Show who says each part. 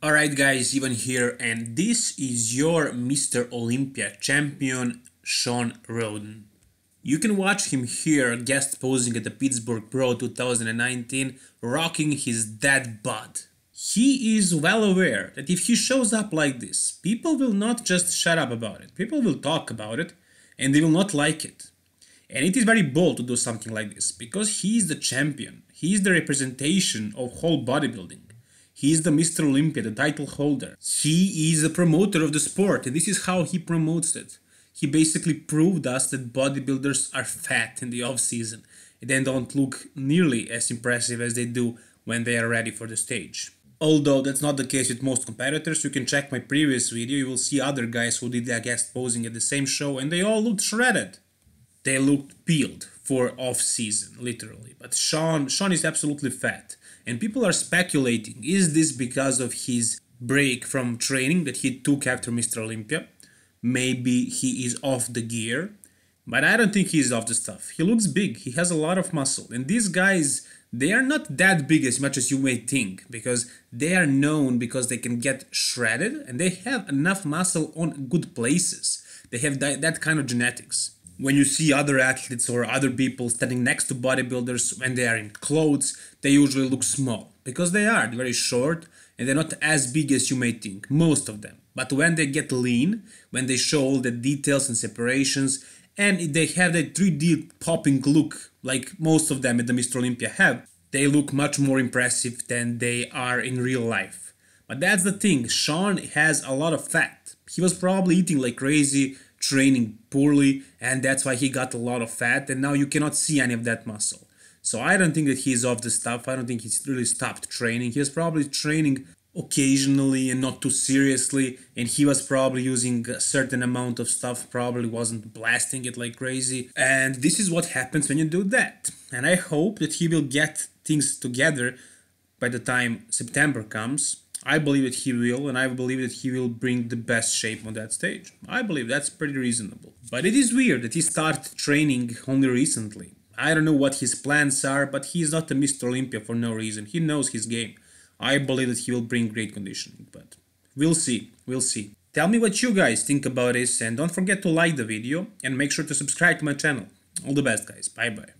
Speaker 1: Alright guys, Ivan here and this is your Mr. Olympia champion Shawn Rhoden. You can watch him here guest posing at the Pittsburgh Pro 2019 rocking his dad butt. He is well aware that if he shows up like this, people will not just shut up about it, people will talk about it and they will not like it. And it is very bold to do something like this because he is the champion, he is the representation of whole bodybuilding. He is the Mr. Olympia, the title holder. He is a promoter of the sport, and this is how he promotes it. He basically proved us that bodybuilders are fat in the off season and then don't look nearly as impressive as they do when they are ready for the stage. Although that's not the case with most competitors, you can check my previous video, you will see other guys who did their guest posing at the same show and they all looked shredded. They looked peeled for off season, literally. But Shawn, Shawn is absolutely fat and people are speculating is this because of his break from training that he took after Mr. Olympia? Maybe he is off the gear, but I don't think he's off the stuff. He looks big, he has a lot of muscle, and these guys they are not that big as much as you may think because they are known because they can get shredded and they have enough muscle on good places. They have that, that kind of genetics when you see other athletes or other people standing next to bodybuilders when they are in clothes, they usually look small because they are very short and they're not as big as you may think, most of them. But when they get lean, when they show all the details and separations, and they have that 3D popping look like most of them at the Mr. Olympia have, they look much more impressive than they are in real life. But that's the thing, Shawn has a lot of fat. He was probably eating like crazy, training poorly, and that's why he got a lot of fat, and now you cannot see any of that muscle. So I don't think that he's off the stuff. I don't think he's really stopped training. He was probably training occasionally and not too seriously, and he was probably using a certain amount of stuff, probably wasn't blasting it like crazy. And this is what happens when you do that. And I hope that he will get things together by the time September comes I believe that he will, and I believe that he will bring the best shape on that stage. I believe that's pretty reasonable. But it is weird that he started training only recently. I don't know what his plans are, but he is not a Mr. Olympia for no reason. He knows his game. I believe that he will bring great conditioning, but we'll see. We'll see. Tell me what you guys think about this, and don't forget to like the video and make sure to subscribe to my channel. All the best, guys. Bye bye.